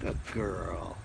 Good girl.